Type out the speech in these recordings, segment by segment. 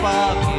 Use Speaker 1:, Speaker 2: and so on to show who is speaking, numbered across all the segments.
Speaker 1: fato.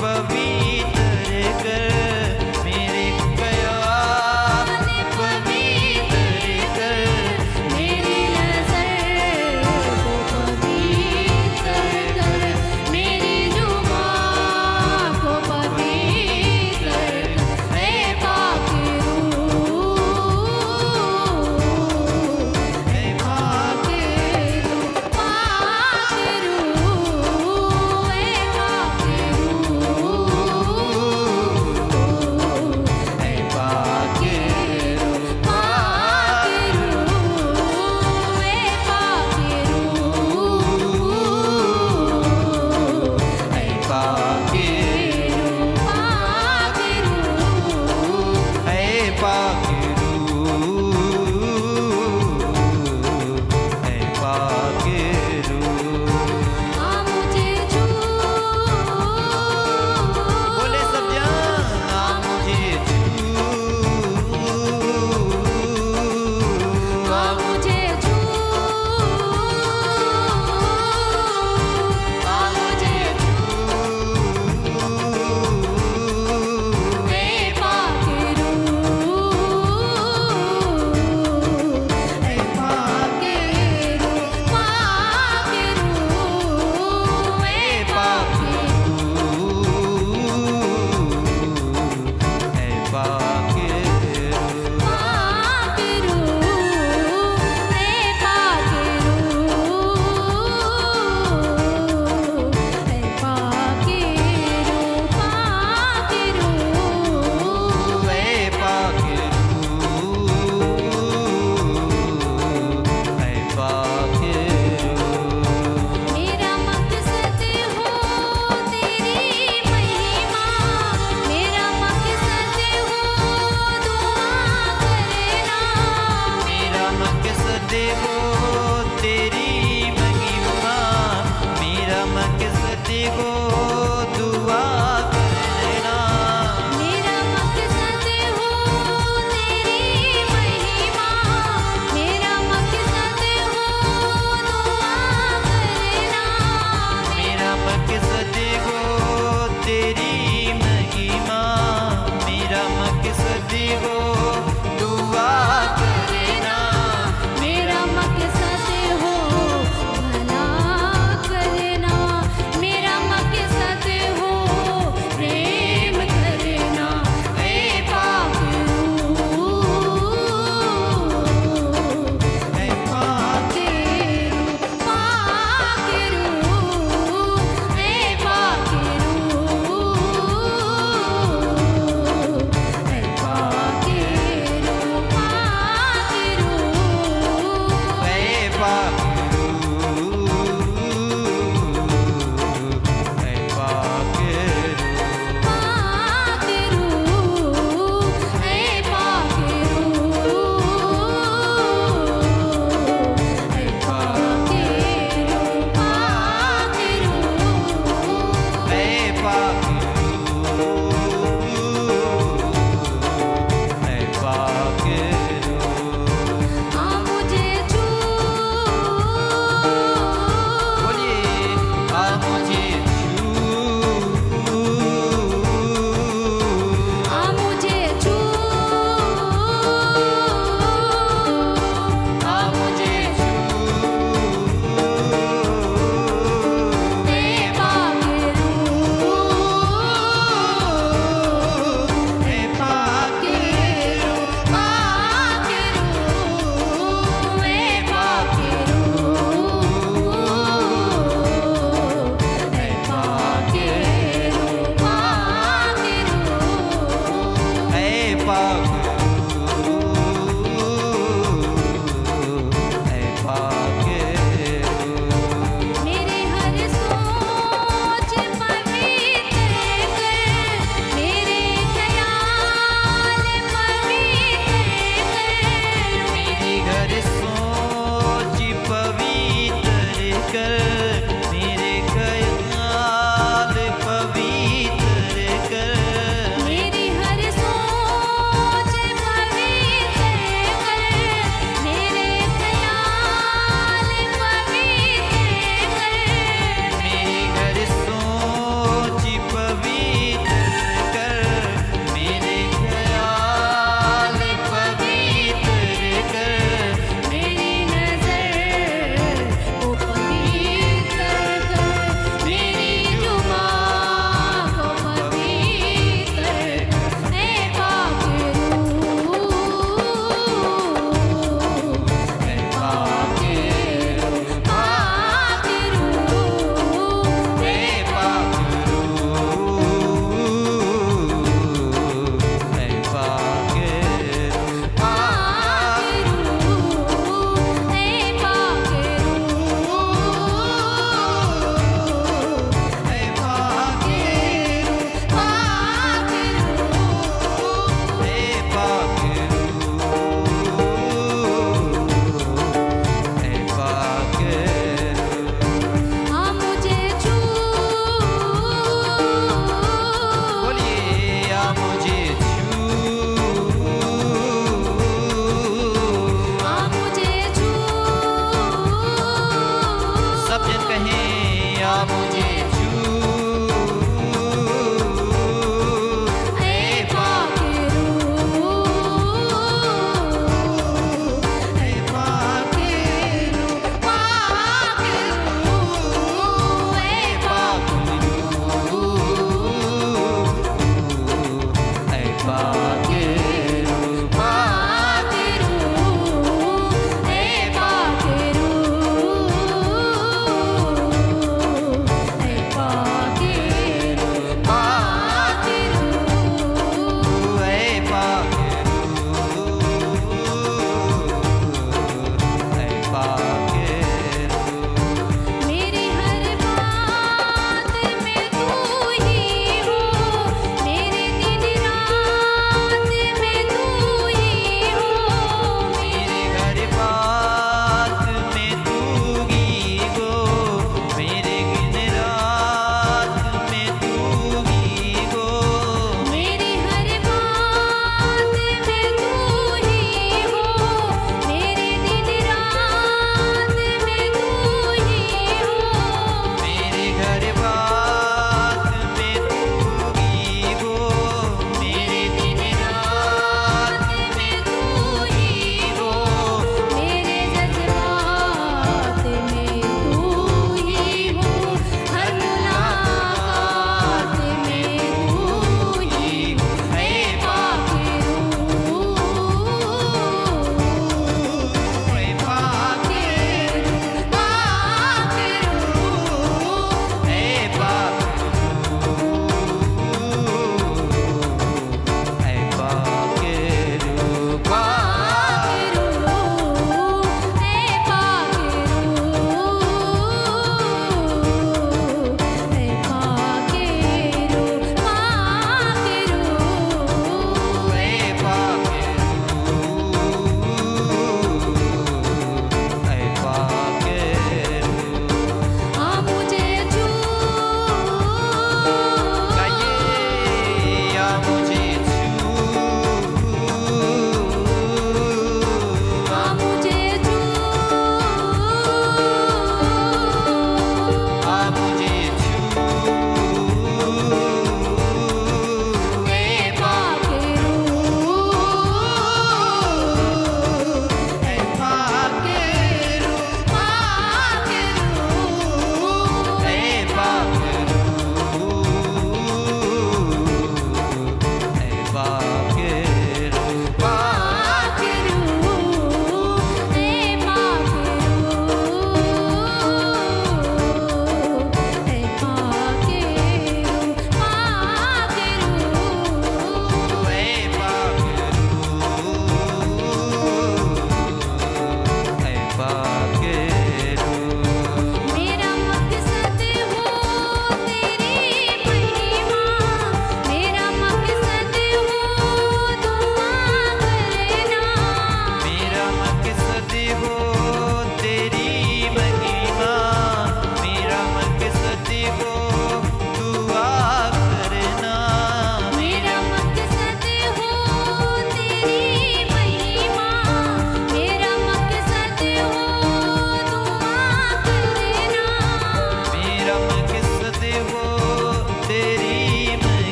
Speaker 1: over me.